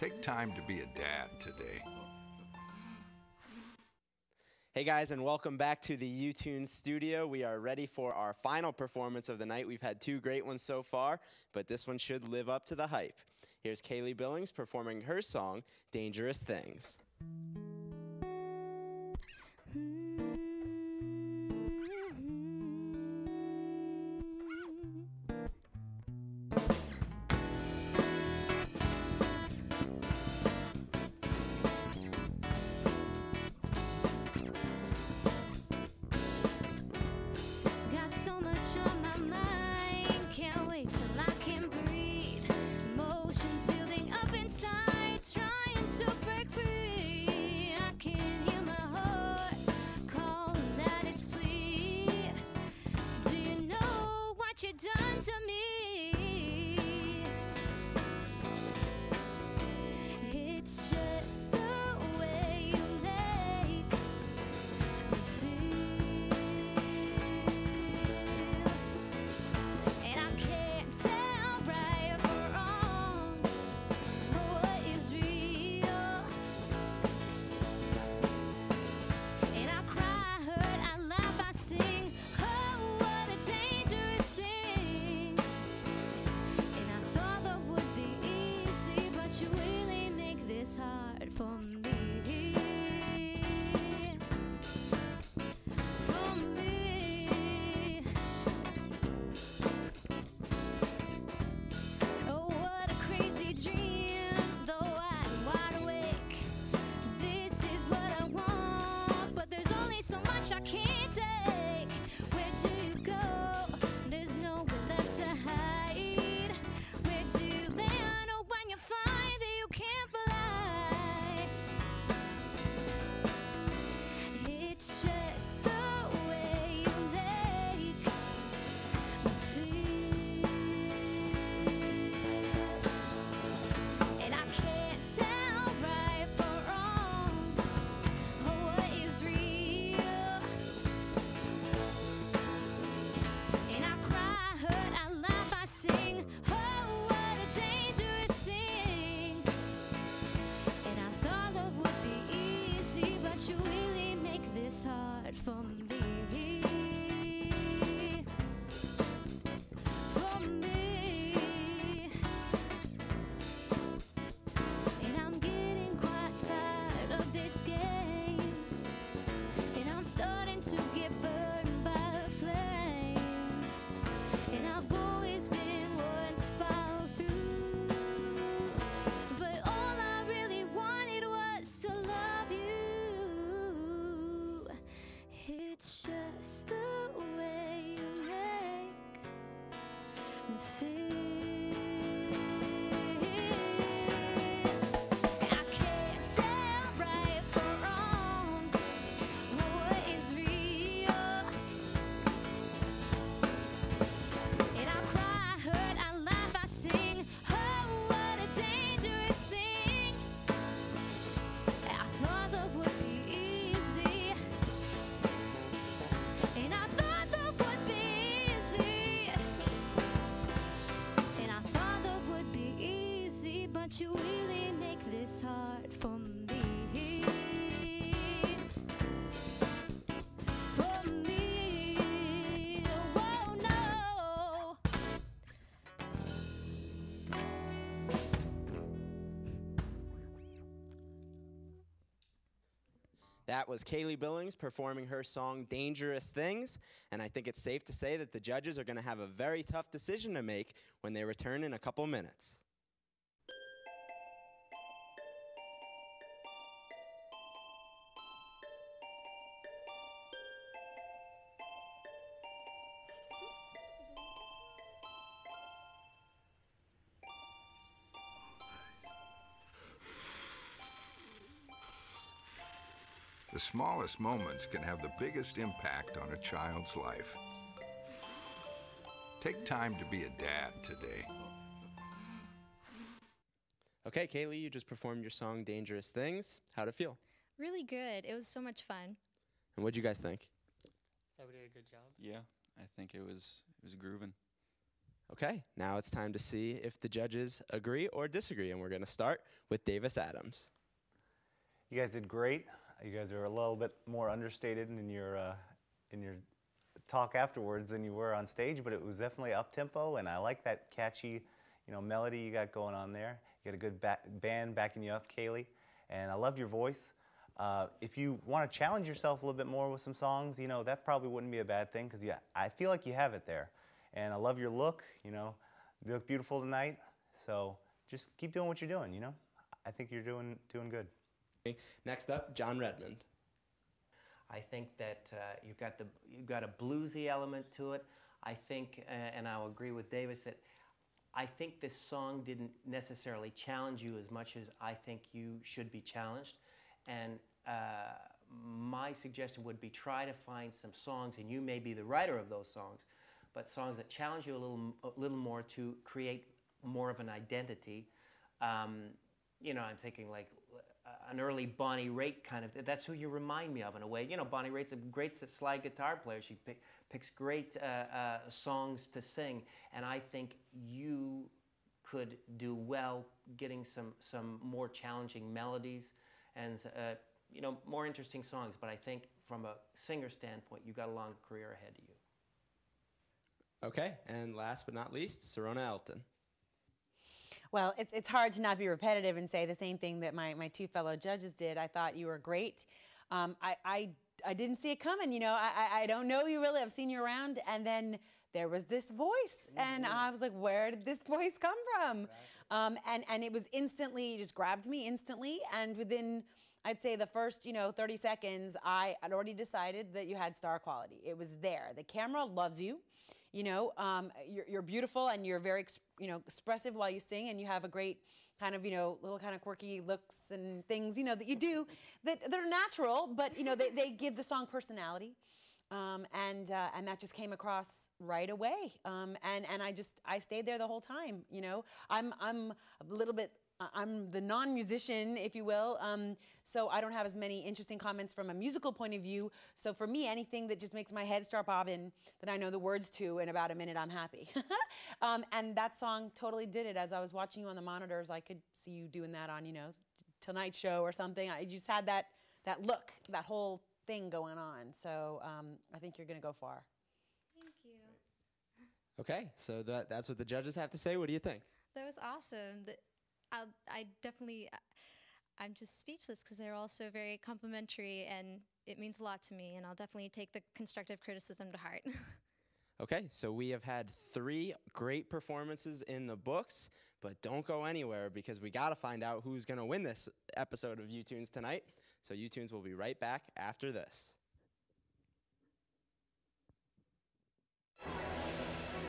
Take time to be a dad today. Hey guys, and welcome back to the Utune studio. We are ready for our final performance of the night. We've had two great ones so far, but this one should live up to the hype. Here's Kailey Billings performing her song, Dangerous Things. This hard for me. For me. Oh, what a crazy dream, though I'm wide awake. This is what I want, but there's only so much I can't hard That was Kailey Billings performing her song Dangerous Things. And I think it's safe to say that the judges are going to have a very tough decision to make when they return in a couple minutes. The smallest moments can have the biggest impact on a child's life. Take time to be a dad today. Okay, Kailey, you just performed your song Dangerous Things. How'd it feel? Really good. It was so much fun. And what'd you guys think? Thought we did a good job. Yeah, I think it was it was grooving. Okay, now it's time to see if the judges agree or disagree, and we're going to start with Davis Adams. You guys did great. You guys are a little bit more understated in your uh, in your talk afterwards than you were on stage, but it was definitely up tempo, and I like that catchy, you know, melody you got going on there. You got a good ba- band backing you up, Kailey, and I loved your voice. Uh, if you want to challenge yourself a little bit more with some songs, you know, that probably wouldn't be a bad thing because I feel like you have it there, and I love your look. You know, you look beautiful tonight. So just keep doing what you're doing. You know, I think you're doing doing good. Next up, John Redmond. I think that uh, you've got the you've got a bluesy element to it. I think, uh, and I'll agree with Davis that I think this song didn't necessarily challenge you as much as I think you should be challenged. And uh, my suggestion would be try to find some songs, and you may be the writer of those songs, but songs that challenge you a little a little more to create more of an identity. Um, you know, I'm thinking like an early Bonnie Raitt kind of. That's who you remind me of in a way. You know, Bonnie Raitt's a great slide guitar player. She pick, picks great uh, uh, songs to sing, and I think you could do well getting some some more challenging melodies and uh, you know more interesting songs. But I think from a singer standpoint, you got a long career ahead of you. Okay, and last but not least, Serona Elton. Well, it's, it's hard to not be repetitive and say the same thing that my, my two fellow judges did. I thought you were great. Um, I, I, I didn't see it coming. You know, I, I don't know you really. I've seen you around. And then there was this voice. And I was like, where did this voice come from? Um, and, and it was instantly, just grabbed me instantly. And within, I'd say the first, you know, 30 seconds, I had already decided that you had star quality. It was there. The camera loves you. You know, um, you're, you're, beautiful and you're very, you know, expressive while you sing, and you have a great kind of, you know, little kind of quirky looks and things, you know, that you do that they're natural, but you know, they, they give the song personality. Um, and uh, and that just came across right away. Um, and and I just I stayed there the whole time. You know, I'm I'm a little bit I'm the non-musician, if you will, um, so I don't have as many interesting comments from a musical point of view. So for me, anything that just makes my head start bobbing, that I know the words to in about a minute, I'm happy. um, and that song totally did it. As I was watching you on the monitors, I could see you doing that on, you know, Tonight Show or something. I just had that that look, that whole thing going on. So um, I think you're going to go far. Thank you. Okay, so that, that's what the judges have to say. What do you think? That was awesome. I'll, I definitely, I'm just speechless because they're all so very complimentary and it means a lot to me. And I'll definitely take the constructive criticism to heart. Okay, so we have had three great performances in the books, but don't go anywhere because we got to find out who's going to win this episode of U Tunes tonight. So U Tunes will be right back after this.